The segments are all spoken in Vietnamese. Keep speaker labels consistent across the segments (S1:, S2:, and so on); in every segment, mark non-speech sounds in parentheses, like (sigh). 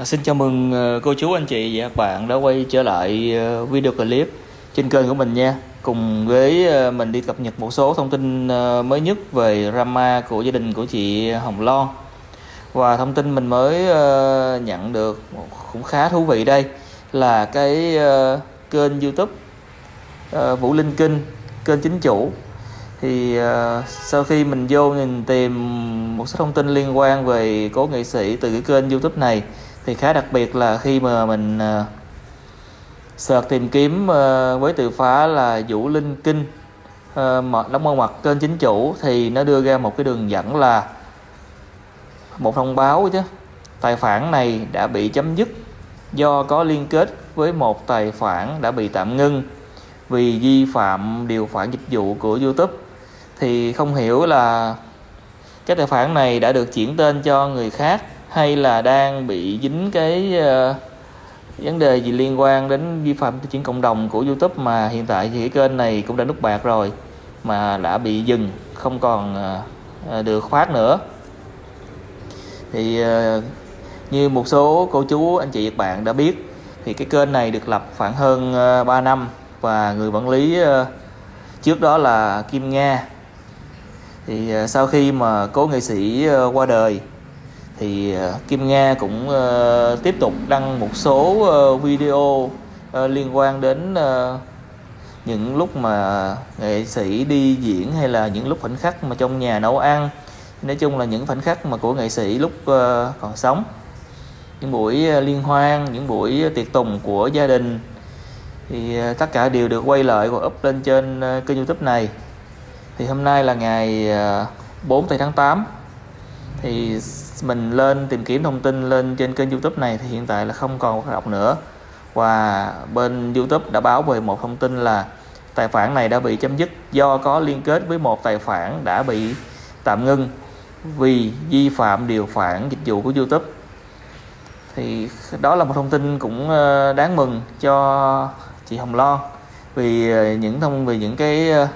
S1: À, xin chào mừng ờ, cô chú anh chị và các bạn đã quay trở lại ờ, video clip trên kênh của mình nha. Cùng với ờ, mình đi cập nhật một số thông tin mới nhất về rama của gia đình của chị Hồng Loan. Và thông tin mình mới nhận được cũng khá thú vị đây là cái kênh YouTube Vũ Linh Kinh kênh chính chủ. Thì uh, sau khi mình vô mình tìm một số thông tin liên quan về cố nghệ sĩ từ cái kênh YouTube này thì khá đặc biệt là khi mà mình uh, search tìm kiếm uh, với từ khóa là Vũ Linh Kinh uh, đóng mô mặt kênh chính chủ thì nó đưa ra một cái đường dẫn là một thông báo chứ. Tài khoản này đã bị chấm dứt do có liên kết với một tài khoản đã bị tạm ngưng vì vi phạm điều khoản dịch vụ của YouTube. Thì không hiểu là cái tài khoản này đã được chuyển tên cho người khác hay là đang bị dính cái uh, vấn đề gì liên quan đến vi phạm tiêu chuẩn cộng đồng của YouTube mà hiện tại thì cái kênh này cũng đã nút bạc rồi mà đã bị dừng không còn uh, được phát nữa. Thì uh, như một số cô chú anh chị bạn đã biết thì cái kênh này được lập khoảng hơn ờ, 3 năm và người quản lý trước đó là Kim Nga. Thì sau khi mà cố nghệ sĩ qua đời thì ờ, Kim Nga cũng ờ, tiếp tục đăng một số ờ, video liên quan đến những lúc mà nghệ sĩ đi diễn hay là những lúc khoảnh khắc mà trong nhà nấu ăn. Nói chung là những khoảnh khắc mà của nghệ sĩ lúc còn sống. Những buổi liên hoan những buổi tiệc tùng của gia đình. Thì tất cả đều được quay lại và up lên trên kênh youtube này. Thì hôm nay là ngày ờ, 4 tây tháng 8 thì mình lên tìm kiếm thông tin lên trên kênh youtube này thì hiện tại là không còn hoạt động nữa. Và bên youtube đã báo về một thông tin là tài khoản này đã bị chấm dứt do có liên kết với một tài khoản đã bị tạm ngưng vì vi phạm điều khoản dịch vụ của youtube. Thì đó là một thông tin cũng ờ, đáng mừng cho chị Hồng Loan vì ờ, những thông về những cái ờ,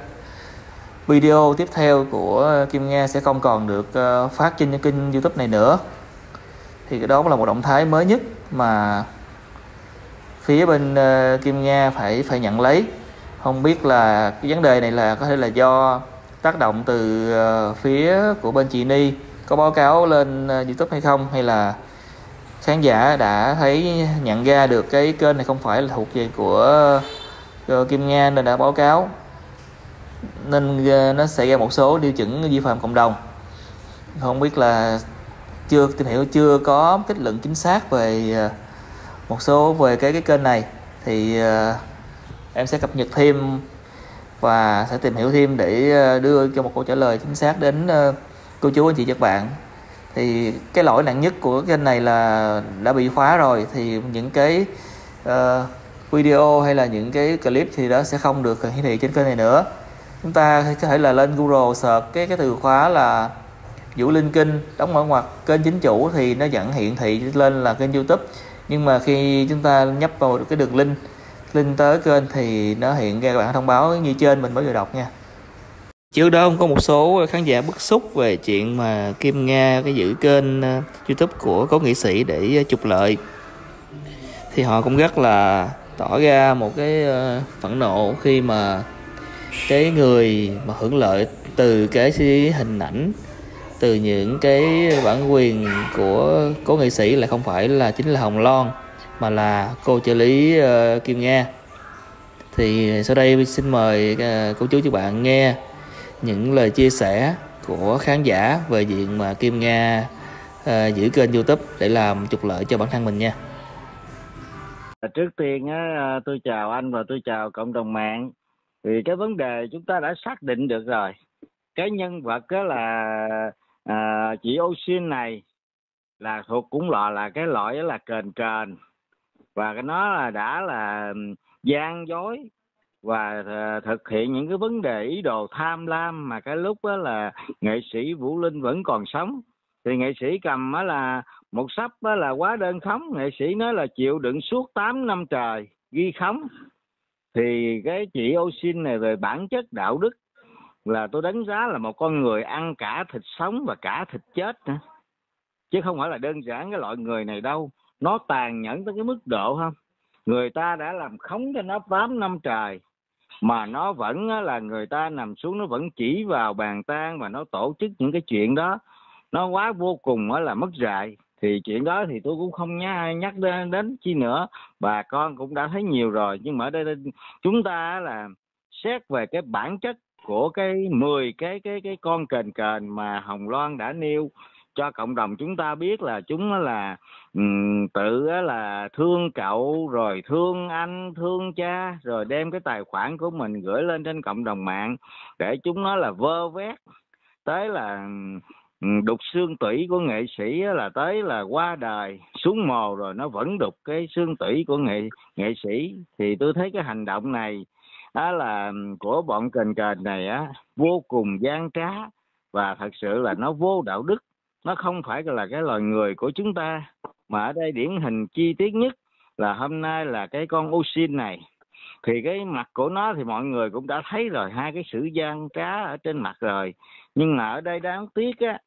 S1: video tiếp theo của Kim Nga sẽ không còn được ờ, phát trên kênh YouTube này nữa. Thì cái đó cũng là một động thái mới nhất mà phía bên ờ, Kim Nga phải phải nhận lấy. Không biết là cái vấn đề này là có thể là do tác động từ ờ, phía của bên chị Ni có báo cáo lên YouTube hay không, hay là khán giả đã thấy, nhận ra được cái kênh này không phải là thuộc về của Kim Nga nên đã báo cáo nên ờ, nó xảy ra một số điều chỉnh vi phạm cộng đồng. Không biết là chưa tìm hiểu chưa có kết luận chính xác về ờ, một số về cái cái kênh này thì ờ, em sẽ cập nhật thêm và sẽ tìm hiểu thêm để đưa cho một câu trả lời chính xác đến cô chú anh chị các bạn thì cái lỗi nặng nhất của kênh này là đã bị khóa rồi thì những cái uh, video hay là những cái clip thì đó sẽ không được hiển thị trên kênh này nữa chúng ta có thể là lên Google search cái cái từ khóa là Vũ Linh Kinh đóng mở ngoặc, kênh chính chủ thì nó vẫn hiện thị lên là kênh YouTube. Nhưng mà khi chúng ta nhấp vào cái đường link link tới kênh thì nó hiện ra bản thông báo như trên mình mới vừa đọc nha. Trước đó cũng có một số khán giả bức xúc về chuyện mà Kim Nga cái giữ kênh ờ, YouTube của cố nghệ sĩ để ờ, trục lợi. Thì họ cũng rất là tỏ ra một cái ờ, phẫn nộ khi mà cái người mà hưởng lợi từ cái hình ảnh từ những cái bản quyền của cố nghệ sĩ lại không phải là chính là Hồng Loan mà là cô trợ lý uh, Kim Nga thì sau đây xin mời uh, cô chú các bạn nghe những lời chia sẻ của khán giả về chuyện mà Kim Nga uh, giữ kênh YouTube để làm trục lợi cho bản thân mình nha.
S2: Trước tiên á, tôi chào anh và tôi chào cộng đồng mạng. Thì cái vấn đề chúng ta đã xác định được rồi. Cái nhân vật đó là à, chị Oxin này là thuộc cũng loại là cái loại là kền kền. Và cái nó là đã là gian dối và ờ, thực hiện những cái vấn đề ý đồ tham lam mà cái lúc đó là nghệ sĩ Vũ Linh vẫn còn sống. Thì nghệ sĩ cầm á là một sắp á là quá đơn khống. Nghệ sĩ nói là chịu đựng suốt 8 năm trời ghi khống thì cái chị Osin này về bản chất đạo đức là tôi đánh giá là một con người ăn cả thịt sống và cả thịt chết nữa. Chứ không phải là đơn giản cái loại người này đâu. Nó tàn nhẫn tới cái mức độ không người ta đã làm khống cho nó 8 năm trời, mà nó vẫn là người ta nằm xuống nó vẫn chỉ vào bàn tang và nó tổ chức những cái chuyện đó. Nó quá vô cùng là mất dạy thì chuyện đó thì tôi cũng không nhắc, nhắc đến, đến chi nữa. Bà con cũng đã thấy nhiều rồi nhưng mà ở đây chúng ta là xét về cái bản chất của cái 10 cái cái cái con kền kền mà Hồng Loan đã nêu cho cộng đồng chúng ta biết là chúng là um, tự là thương cậu rồi thương anh thương cha rồi đem cái tài khoản của mình gửi lên trên cộng đồng mạng để chúng nó là vơ vét. Tới là Ừ, đục xương tủy của nghệ sĩ là tới là qua đời xuống mồ rồi nó vẫn đục cái xương tủy của nghệ nghệ sĩ. Thì tôi thấy cái hành động này đó là ừ, của bọn kền kền này á vô cùng gian trá và thật sự là nó vô đạo đức. Nó không phải là cái loài người của chúng ta, mà ở đây điển hình chi tiết nhất là hôm nay là cái con oxin này. Thì cái mặt của nó thì mọi người cũng đã thấy rồi, hai cái sự gian trá ở trên mặt rồi. Nhưng mà ở đây đáng tiếc á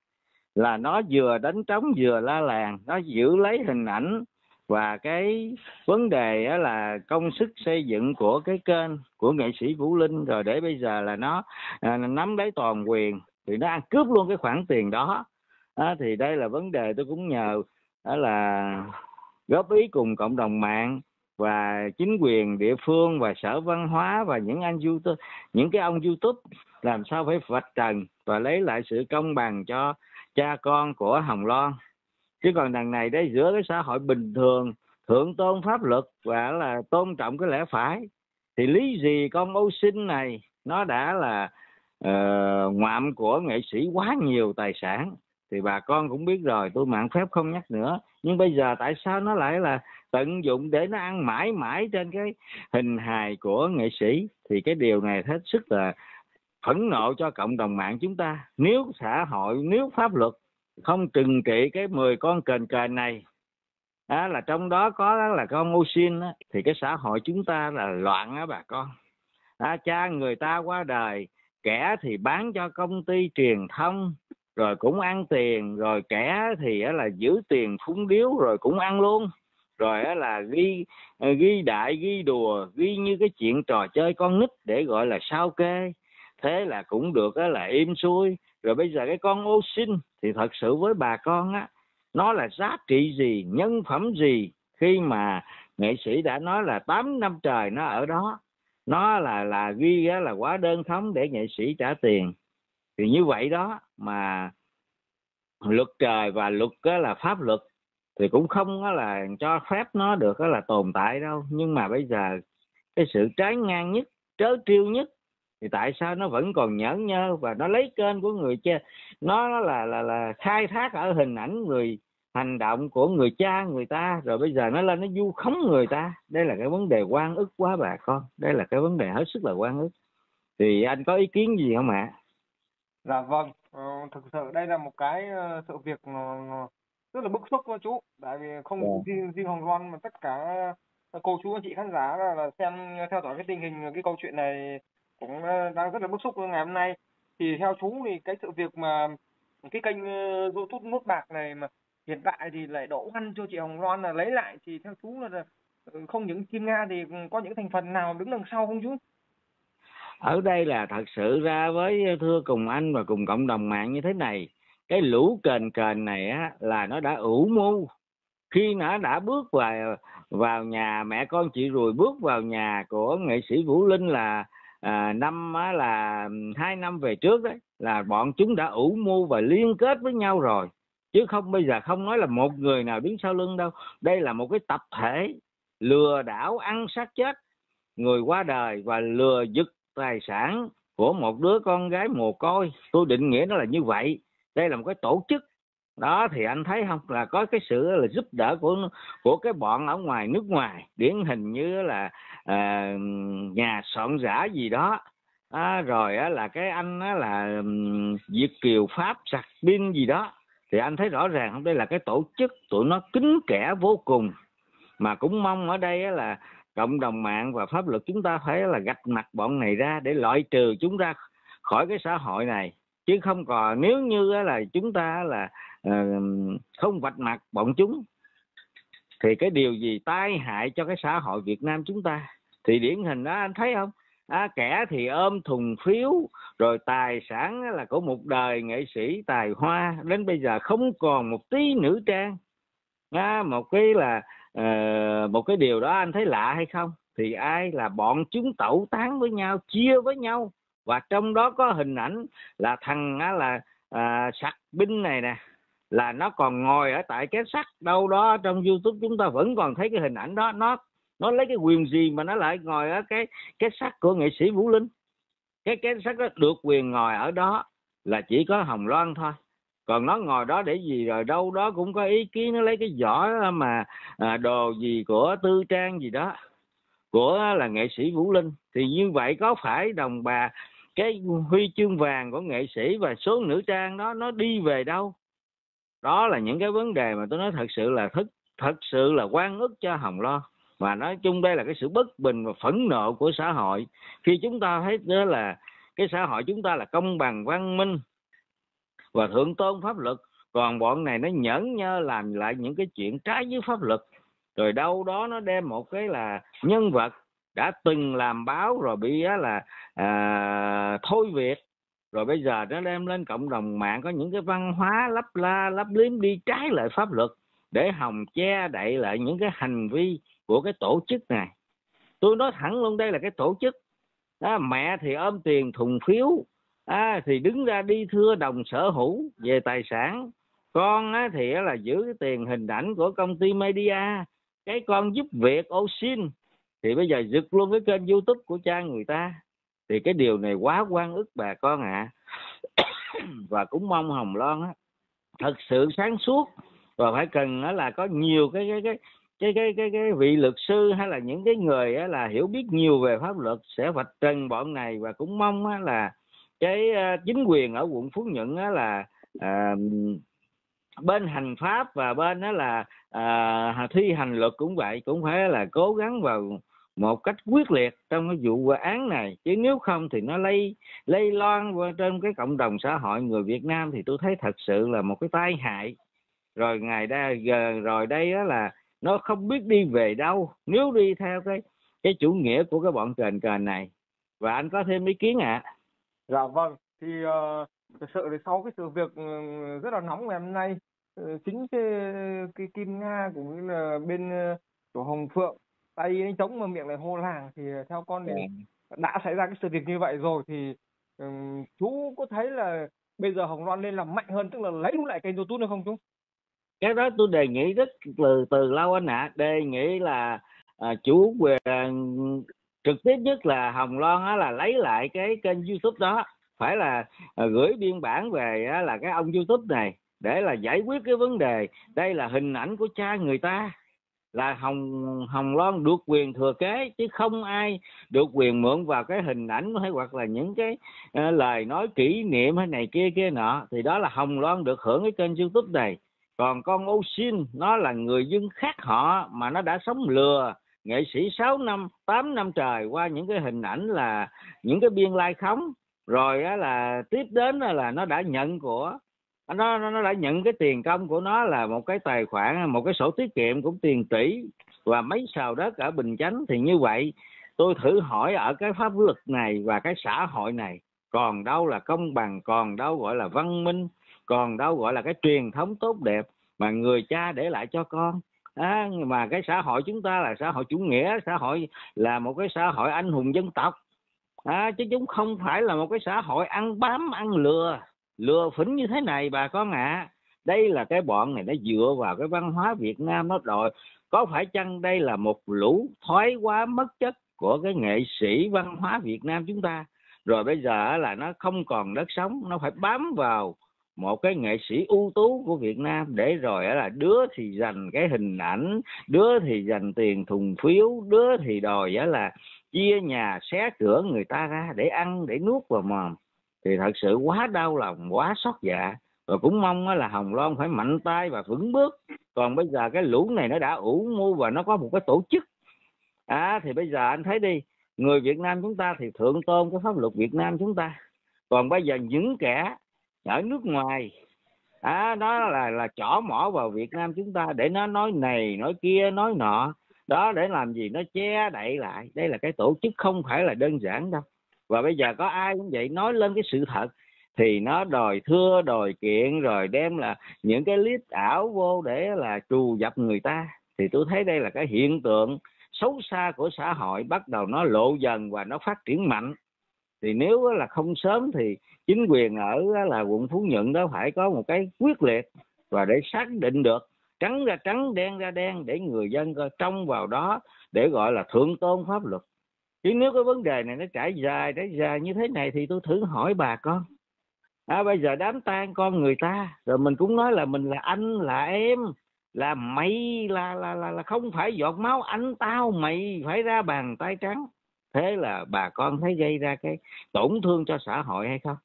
S2: là nó vừa đánh trống vừa la làng nó giữ lấy hình ảnh và cái vấn đề là công sức xây dựng của cái kênh của nghệ sĩ Vũ Linh. Rồi để bây giờ là nó à, nắm lấy toàn quyền thì nó ăn cướp luôn cái khoản tiền đó. À, thì đây là vấn đề tôi cũng nhờ đó là góp ý cùng cộng đồng mạng và chính quyền địa phương và sở văn hóa và những anh youtube những cái ông youtube làm sao phải vạch trần và lấy lại sự công bằng cho cha con của hồng loan. Chứ còn đằng này đấy giữa cái xã hội bình thường thượng tôn pháp luật và là tôn trọng cái lẽ phải thì lý gì con ô sinh này nó đã là uh, ngoạm của nghệ sĩ quá nhiều tài sản. Thì bà con cũng biết rồi tôi mạng phép không nhắc nữa. Nhưng bây giờ tại sao nó lại là tận dụng để nó ăn mãi mãi trên cái hình hài của nghệ sĩ? Thì cái điều này hết sức là phẫn nộ cho cộng đồng mạng chúng ta. Nếu xã hội nếu pháp luật không trừng trị cái 10 con kền kền này đó là trong đó có đó là con ô xin đó, thì cái xã hội chúng ta là loạn á bà con. Đó, cha người ta qua đời kẻ thì bán cho công ty truyền thông rồi cũng ăn tiền rồi kẻ thì là giữ tiền phúng điếu rồi cũng ăn luôn. Rồi là ghi ghi đại ghi đùa ghi như cái chuyện trò chơi con nít để gọi là sao kê thế là cũng được là im xuôi. Rồi bây giờ cái con ô sinh thì thật sự với bà con á nó là giá trị gì nhân phẩm gì khi mà nghệ sĩ đã nói là 8 năm trời nó ở đó nó là là ghi là quá đơn thống để nghệ sĩ trả tiền. Thì như vậy đó mà luật trời và luật á, là pháp luật thì cũng không á, là cho phép nó được á, là tồn tại đâu. Nhưng mà bây giờ cái sự trái ngang nhất trớ trêu nhất thì tại sao nó vẫn còn nhẫn nhơ và nó lấy kênh của người cha? Nó là là là khai thác ở hình ảnh người hành động của người cha người ta. Rồi bây giờ nó lên nó du khống người ta. Đây là cái vấn đề quan ức quá bà con. Đây là cái vấn đề hết sức là quan ức. Thì anh có ý kiến gì không ạ?
S3: Dạ vâng. Ờ, thực sự đây là một cái uh, sự việc rất là bức xúc đó chú. Tại vì không yeah. Dạ. riêng riêng hồng loan mà tất cả cô chú anh chị khán giả là, là xem theo dõi cái tình hình cái câu chuyện này cũng ờ, đang rất là bức xúc ngày hôm nay thì theo chú thì cái sự việc mà cái kênh ờ, youtube nút bạc này mà hiện tại thì lại đổ ăn cho chị Hồng Loan là lấy lại thì theo chú là ờ, không những Kim Nga thì có những thành phần nào đứng đằng sau không chú?
S2: Ở đây là thật sự ra với thưa cùng anh và cùng cộng đồng mạng như thế này, cái lũ kền kền này á là nó đã ủ mưu khi nó đã bước vào vào nhà mẹ con chị rồi bước vào nhà của nghệ sĩ Vũ Linh là à, năm á, là hai năm về trước đấy là bọn chúng đã ủ mưu và liên kết với nhau rồi. Chứ không bây giờ không nói là một người nào đứng sau lưng đâu. Đây là một cái tập thể lừa đảo ăn sát chết người qua đời và lừa giật tài sản của một đứa con gái mồ côi. Tôi định nghĩa nó là như vậy. Đây là một cái tổ chức đó thì anh thấy không? Là có cái sự là giúp đỡ của của cái bọn ở ngoài nước ngoài. Điển hình như là à, nhà soạn giả gì đó. À, rồi á, là cái anh á, là Việt Kiều Pháp sạc pin gì đó. Thì anh thấy rõ ràng không? Đây là cái tổ chức tụi nó kính kẻ vô cùng. Mà cũng mong ở đây á, là cộng đồng mạng và pháp luật chúng ta phải là gạch mặt bọn này ra để loại trừ chúng ra khỏi cái xã hội này. Chứ không còn nếu như là chúng ta là uh, Ờ, không vạch mặt bọn chúng. Thì cái điều gì tai hại cho cái xã hội Việt Nam chúng ta? Thì điển hình đó anh thấy không? À, kẻ thì ôm thùng phiếu rồi tài sản là của một đời nghệ sĩ tài hoa đến bây giờ không còn một tí nữ trang. À, một cái là uh, một cái điều đó anh thấy lạ hay không? Thì ai là bọn chúng tẩu tán với nhau chia với nhau? Và trong đó có hình ảnh là thằng á, là à, sặc binh này nè là nó còn ngồi ở tại cái sắt đâu đó trong youtube chúng ta vẫn còn thấy cái hình ảnh đó. Nó nó lấy cái quyền gì mà nó lại ngồi ở cái cái sắt của nghệ sĩ vũ linh? Cái cái sắt đó được quyền ngồi ở đó là chỉ có hồng loan thôi. Còn nó ngồi đó để gì rồi đâu đó cũng có ý kiến nó lấy cái giỏ mà à, đồ gì của tư trang gì đó của là nghệ sĩ vũ linh. Thì như vậy có phải đồng bà cái huy chương vàng của nghệ sĩ và số nữ trang đó nó đi về đâu? Đó là những cái vấn đề mà tôi nói thật sự là thức thật sự là quan ức cho hồng lo và nói chung đây là cái sự bất bình và phẫn nộ của xã hội. Khi chúng ta thấy đó là cái xã hội chúng ta là công bằng văn minh và thượng tôn pháp luật còn bọn này nó nhẫn nhơ làm lại những cái chuyện trái với pháp luật. Rồi đâu đó nó đem một cái là nhân vật đã từng làm báo rồi bị là à, thôi việc rồi bây giờ nó đem lên cộng đồng mạng có những cái văn hóa lấp la lấp liếm đi trái lại pháp luật để hòng che đậy lại những cái hành vi của cái tổ chức này. Tôi nói thẳng luôn đây là cái tổ chức. À, mẹ thì ôm tiền thùng phiếu à, thì đứng ra đi thưa đồng sở hữu về tài sản. Con á, thì là giữ cái tiền hình ảnh của công ty media. Cái con giúp việc ô xin thì bây giờ giật luôn cái kênh youtube của cha người ta thì cái điều này quá quan ức bà con ạ à. (coughs) và cũng mong hồng loan á thật sự sáng suốt và phải cần đó là có nhiều cái cái cái cái cái cái cái vị luật sư hay là những cái người á, là hiểu biết nhiều về pháp luật sẽ vạch trần bọn này và cũng mong á, là cái uh, chính quyền ở quận phú nhuận á, là uh, bên hành pháp và bên đó là à, thi hành luật cũng vậy cũng phải là cố gắng vào một cách quyết liệt trong cái vụ án này. Chứ nếu không thì nó lây lây loan trên cái cộng đồng xã hội người Việt Nam thì tôi thấy thật sự là một cái tai hại. Rồi ngày đây giờ rồi đây đó là nó không biết đi về đâu. Nếu đi theo cái cái chủ nghĩa của cái bọn kền kền này. Và anh có thêm ý kiến ạ? À?
S3: dạ vâng thì uh, thực sự thì sau cái sự việc ừ, rất là nóng ngày hôm nay ừ, chính cái, cái kim nga cũng như là bên uh, của hồng phượng tay anh chống mà miệng lại hô làng thì theo con thì yeah. Dạ. đã xảy ra cái sự việc như vậy rồi thì um, chú có thấy là bây giờ hồng loan nên làm mạnh hơn tức là lấy lại kênh youtube được không chú
S2: cái đó tôi đề nghị rất từ từ lâu anh ạ à. đề nghị là à, chủ quyền à, trực tiếp nhất là hồng loan á, là lấy lại cái kênh youtube đó phải là à, gửi biên bản về á, là cái ông youtube này để là giải quyết cái vấn đề đây là hình ảnh của cha người ta là hồng hồng loan được quyền thừa kế chứ không ai được quyền mượn vào cái hình ảnh hay hoặc là những cái uh, lời nói kỷ niệm hay này kia kia nọ. Thì đó là hồng loan được hưởng cái kênh youtube này. Còn con ô xin nó là người dân khác họ mà nó đã sống lừa nghệ sĩ 6 năm 8 năm trời qua những cái hình ảnh là những cái biên lai like khống. Rồi á là tiếp đến là nó đã nhận của nó nó nó đã nhận cái tiền công của nó là một cái tài khoản một cái sổ tiết kiệm cũng tiền tỷ và mấy sào đất ở bình chánh thì như vậy. Tôi thử hỏi ở cái pháp luật này và cái xã hội này còn đâu là công bằng còn đâu gọi là văn minh còn đâu gọi là cái truyền thống tốt đẹp mà người cha để lại cho con. À, mà cái xã hội chúng ta là xã hội chủ nghĩa xã hội là một cái xã hội anh hùng dân tộc. À, chứ chúng không phải là một cái xã hội ăn bám ăn lừa lừa phỉnh như thế này, bà con ạ. À. đây là cái bọn này nó dựa vào cái văn hóa Việt Nam nó đòi. Có phải chăng đây là một lũ thoái quá mất chất của cái nghệ sĩ văn hóa Việt Nam chúng ta? Rồi bây giờ là nó không còn đất sống, nó phải bám vào một cái nghệ sĩ ưu tú của Việt Nam để rồi là đứa thì dành cái hình ảnh, đứa thì dành tiền thùng phiếu, đứa thì đòi là chia nhà, xé cửa người ta ra để ăn, để nuốt vào mồm thì thật sự quá đau lòng quá xót dạ. Và cũng mong là hồng loan phải mạnh tay và vững bước. Còn bây giờ cái lũ này nó đã ủ mưu và nó có một cái tổ chức. À thì bây giờ anh thấy đi người việt nam chúng ta thì thượng tôn cái pháp luật việt nam chúng ta. Còn bây giờ những kẻ ở nước ngoài à, nó là là chỏ mỏ vào Việt Nam chúng ta để nó nói này nói kia nói nọ. Đó để làm gì? Nó che đậy lại. Đây là cái tổ chức không phải là đơn giản đâu và bây giờ có ai cũng vậy, nói lên cái sự thật thì nó đòi thưa, đòi kiện, rồi đem là những cái clip ảo vô để là trù dập người ta. Thì tôi thấy đây là cái hiện tượng xấu xa của xã hội, bắt đầu nó lộ dần và nó phát triển mạnh. Thì nếu là không sớm thì chính quyền ở là quận phú nhuận đó phải có một cái quyết liệt và để xác định được, trắng ra trắng, đen ra đen để người dân coi, trông vào đó để gọi là thượng tôn pháp luật chứ nếu cái vấn đề này nó trải dài trải dài như thế này thì tôi thử hỏi bà con. À, bây giờ đám tang con người ta rồi mình cũng nói là mình là anh là em là mày là là là, là không phải giọt máu anh tao mày phải ra bàn tay trắng. Thế là bà con thấy gây ra cái tổn thương cho xã hội hay không?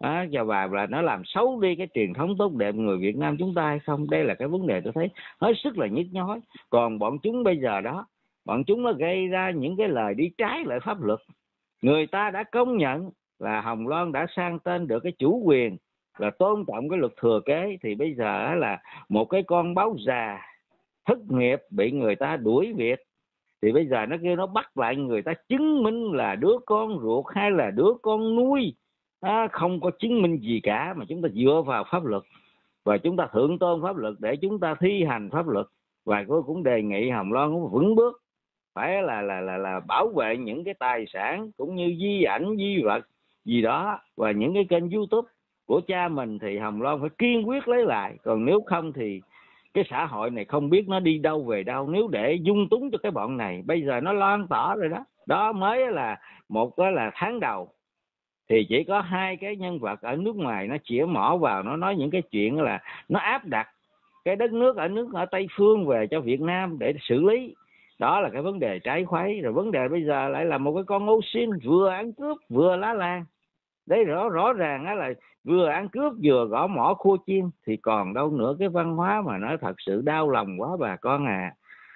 S2: À, và bà là nó làm xấu đi cái truyền thống tốt đẹp người Việt Nam chúng ta hay không? Đây là cái vấn đề tôi thấy hết sức là nhức nhối. Còn bọn chúng bây giờ đó bọn chúng nó gây ra những cái lời đi trái lại pháp luật. Người ta đã công nhận là Hồng Loan đã sang tên được cái chủ quyền là tôn trọng cái luật thừa kế. Thì bây giờ là một cái con báo già thất nghiệp bị người ta đuổi việc. Thì bây giờ nó kêu nó bắt lại người ta chứng minh là đứa con ruột hay là đứa con nuôi à, không có chứng minh gì cả mà chúng ta dựa vào pháp luật. Và chúng ta thượng tôn pháp luật để chúng ta thi hành pháp luật. Và tôi cũng đề nghị hồng loan cũng vững bước phải là là là là bảo vệ những cái tài sản cũng như di ảnh, di vật gì đó. Và những cái kênh youtube của cha mình thì hồng loan phải kiên quyết lấy lại. Còn nếu không thì cái xã hội này không biết nó đi đâu về đâu. Nếu để dung túng cho cái bọn này, bây giờ nó loan tỏ rồi đó. Đó mới là một cái là tháng đầu. Thì chỉ có hai cái nhân vật ở nước ngoài nó chĩa mỏ vào, nó nói những cái chuyện là nó áp đặt cái đất nước ở nước, ở tây phương về cho việt nam để xử lý đó là cái vấn đề trái khuấy. Rồi vấn đề bây giờ lại là một cái con ô xin vừa ăn cướp vừa lá lan. Đấy rõ rõ ràng á là vừa ăn cướp vừa gõ mỏ khua chiên thì còn đâu nữa cái văn hóa mà nó thật sự đau lòng quá bà con à,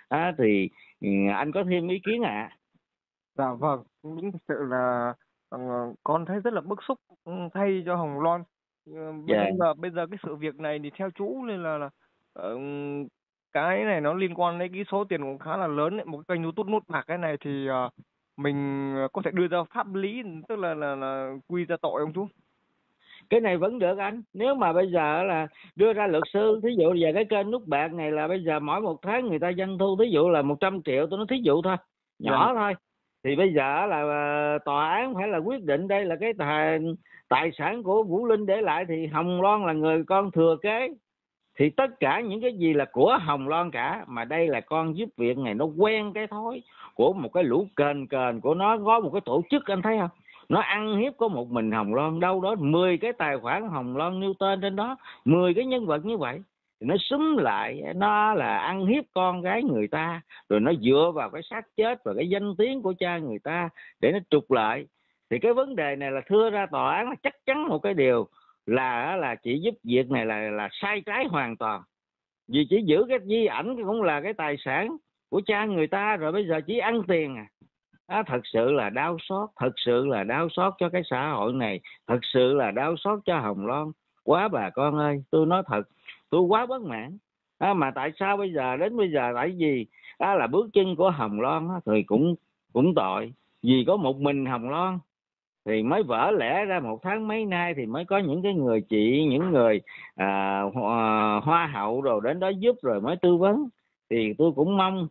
S2: à thì ừ, anh có thêm ý kiến ạ? À?
S3: dạ vâng. Đúng thực sự là uh, con thấy rất là bức xúc ừ, thay cho hồng loan. Uh, bây yeah. giờ bây giờ cái sự việc này thì theo chú nên là, là uh, cái này nó liên quan đến cái số tiền cũng khá là lớn ấy. một cái kênh youtube nút bạc cái này thì uh, mình có thể đưa ra pháp lý tức là là, là quy ra tội không chú
S2: cái này vẫn được anh nếu mà bây giờ là đưa ra luật sư thí dụ giờ cái kênh nút bạc này là bây giờ mỗi một tháng người ta doanh thu thí dụ là 100 triệu tôi nói thí dụ thôi nhỏ dạ. thôi thì bây giờ là ờ, tòa án phải là quyết định đây là cái tài tài sản của Vũ Linh để lại thì Hồng Loan là người con thừa kế thì tất cả những cái gì là của Hồng Loan cả, mà đây là con giúp việc này, nó quen cái thói của một cái lũ kền kền của nó, có một cái tổ chức, anh thấy không? Nó ăn hiếp có một mình Hồng Loan, đâu đó 10 cái tài khoản Hồng Loan nêu tên trên đó 10 cái nhân vật như vậy. Thì nó xúm lại, nó là ăn hiếp con gái người ta, rồi nó dựa vào cái xác chết và cái danh tiếng của cha người ta để nó trục lợi thì cái vấn đề này là thưa ra tòa án là chắc chắn một cái điều là là chỉ giúp việc này là là sai trái hoàn toàn. Vì chỉ giữ cái di ảnh cũng là cái tài sản của cha người ta rồi bây giờ chỉ ăn tiền à. À, thật sự là đau xót thật sự là đau xót cho cái xã hội này thật sự là đau xót cho hồng loan. Quá bà con ơi tôi nói thật tôi quá bất mãn. À, mà tại sao bây giờ đến bây giờ tại vì à, là bước chân của hồng loan thì cũng cũng tội. Vì có một mình hồng loan thì mới vỡ lẽ ra một tháng mấy nay thì mới có những cái người chị những người à, à, hoa hậu rồi đến đó giúp rồi mới tư vấn. Thì tôi cũng mong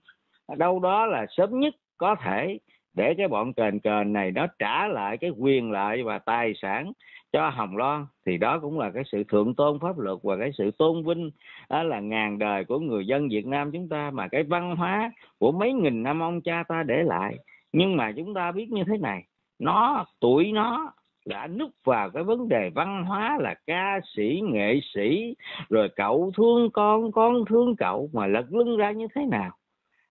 S2: đâu đó là sớm nhất có thể để cái bọn kền kền này nó trả lại cái quyền lợi và tài sản cho Hồng Loan. Thì đó cũng là cái sự thượng tôn pháp luật và cái sự tôn vinh đó là ngàn đời của người dân Việt Nam chúng ta mà cái văn hóa của mấy nghìn năm ông cha ta để lại. Nhưng mà chúng ta biết như thế này nó tuổi nó đã núp vào cái vấn đề văn hóa là ca sĩ nghệ sĩ rồi cậu thương con con thương cậu mà lật lưng ra như thế nào?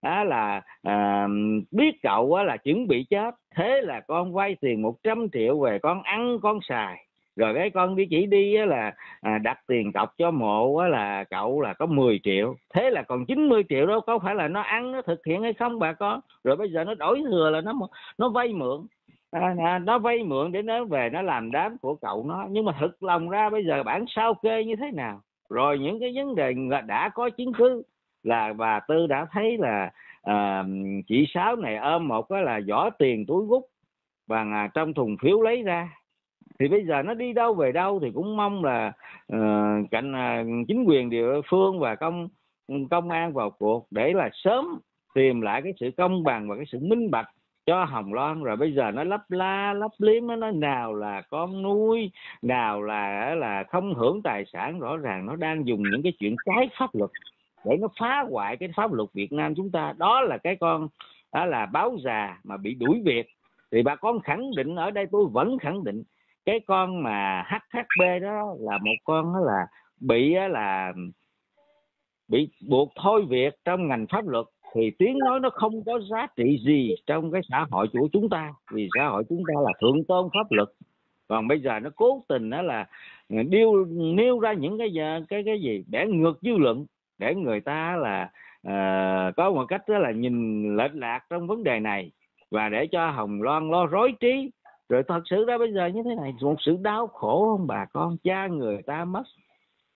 S2: Đó là à, biết cậu á là chuẩn bị chết thế là con vay tiền 100 triệu về con ăn con xài. Rồi cái con đi chỉ đi á là à, đặt tiền cọc cho mộ á là cậu là có 10 triệu. Thế là còn 90 triệu đó có phải là nó ăn nó thực hiện hay không bà con? Rồi bây giờ nó đổi thừa là nó nó vay mượn à, nó vay mượn để nó về nó làm đám của cậu nó. Nhưng mà thực lòng ra bây giờ bản sao kê như thế nào? Rồi những cái vấn đề đã có chứng cứ là bà tư đã thấy là à, chị sáu này ôm một cái là giỏ tiền túi gút và à, trong thùng phiếu lấy ra. Thì bây giờ nó đi đâu về đâu thì cũng mong là ờ, uh, cạnh uh, ờ, chính quyền địa phương và công công an vào cuộc để là sớm tìm lại cái sự công bằng và cái sự minh bạch cho hồng loan. Rồi bây giờ nó lấp la lấp liếm, nó nói nào là con nuôi, nào là là không hưởng tài sản. Rõ ràng nó đang dùng những cái chuyện trái pháp luật để nó phá hoại cái pháp luật Việt Nam chúng ta. Đó là cái con, đó là báo già mà bị đuổi việc. Thì bà con khẳng định, ở đây tôi vẫn khẳng định, cái con mà HHB đó là một con đó là bị là bị buộc thôi việc trong ngành pháp luật thì tiếng nói nó không có giá trị gì trong cái xã hội của chúng ta vì xã hội chúng ta là thượng tôn pháp luật. Còn bây giờ nó cố tình đó là điêu nêu ra những cái cái cái gì? Để ngược dư luận để người ta là uh, có một cách đó là nhìn lệch lạc trong vấn đề này và để cho hồng loan lo rối trí. Rồi thật sự ra bây giờ như thế này một sự đau khổ không bà con cha người ta mất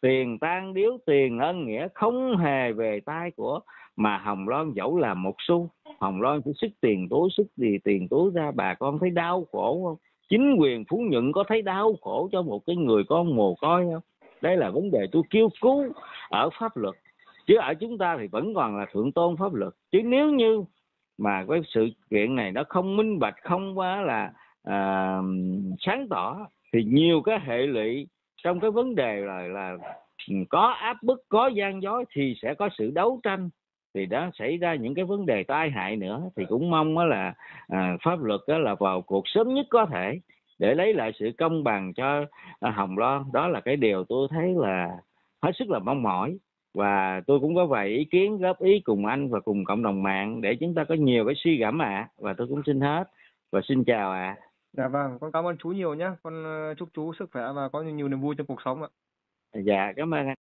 S2: tiền tan điếu tiền ân nghĩa không hề về tay của mà hồng loan dẫu là một xu. Hồng loan phải sức tiền túi sức gì tiền túi ra bà con thấy đau khổ không? Chính quyền phú nhuận có thấy đau khổ cho một cái người con mồ côi không? Đây là vấn đề tôi kêu cứu ở pháp luật. Chứ ở chúng ta thì vẫn còn là thượng tôn pháp luật. Chứ nếu như mà cái sự kiện này nó không minh bạch không quá là à, sáng tỏ thì nhiều cái hệ lụy trong cái vấn đề là là có áp bức có gian dối thì sẽ có sự đấu tranh thì đó xảy ra những cái vấn đề tai hại nữa thì cũng mong là à, pháp luật đó là vào cuộc sớm nhất có thể để lấy lại sự công bằng cho à, Hồng Loan. Đó là cái điều tôi thấy là hết sức là mong mỏi và tôi cũng có vài ý kiến góp ý cùng anh và cùng cộng đồng mạng để chúng ta có nhiều cái suy gẫm ạ. À. và tôi cũng xin hết và xin chào ạ. À.
S3: dạ vâng con cảm ơn chú nhiều nhé con ờ, chúc chú sức khỏe và có nhiều niềm vui trong cuộc sống ạ.
S2: Dạ cảm ơn anh